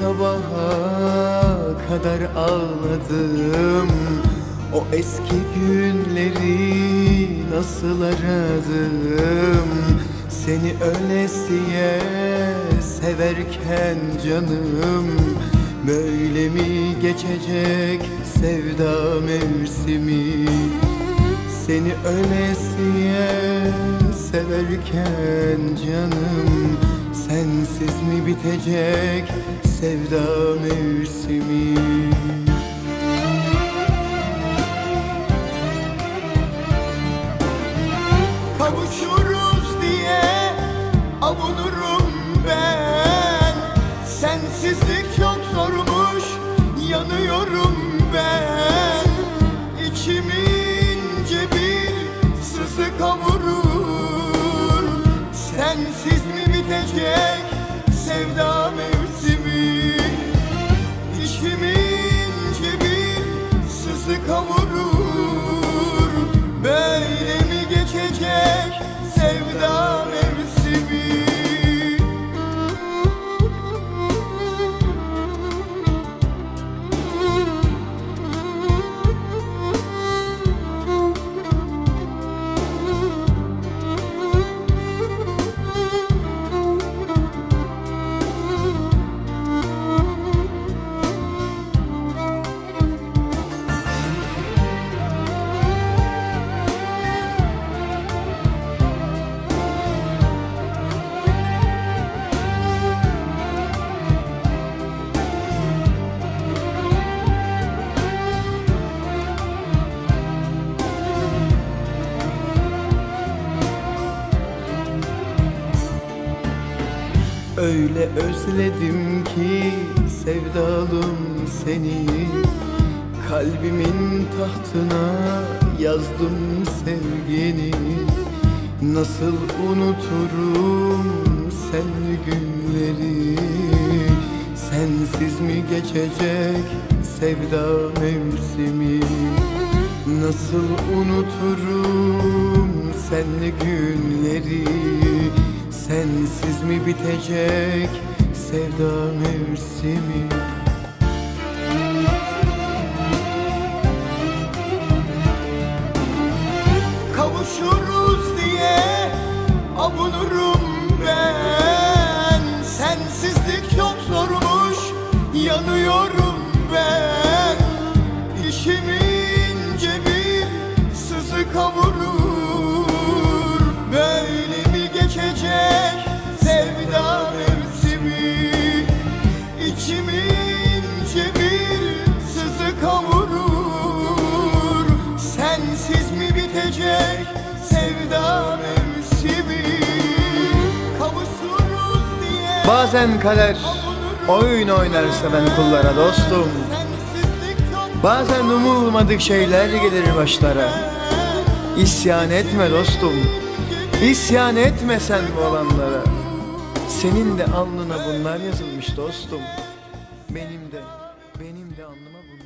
sabaha kadar ağladım. O eski günleri nasıl aradım? Seni öylesiye severken canım Böyle mi geçecek sevda mevsimi? Seni öylesiye severken canım Sensiz mi bitecek sevda mevsimi? Kavuşuruz diye avunurum ben. Sensizlik çok zormuş yanıyorum ben. İçimi ince bir sızı kavurur. Sensiz mi bitecek sevda mevsimi. İçimi ince bir sızı kavurur Öyle özledim ki sevdalım seni. Kalbimin tahtına yazdım sevgini. Nasıl unuturum senli günleri? Sensiz mi geçecek sevda mevsimi? Nasıl unuturum senli günleri Sensiz mi bitecek sevda mevsimi? Kavuşuruz diye avunurum ben. Sensizlik çok zormuş yanıyorum sevda mevsimi. Kavuşuruz diye Bazen kader oyun oynar seven kullara dostum. Bazen umulmadık şeyler gelir başlara. İsyan etme dostum. İsyan etme sen bu olanlara. Senin de alnına bunlar yazılmış dostum. Benim de benim de alnıma bunlar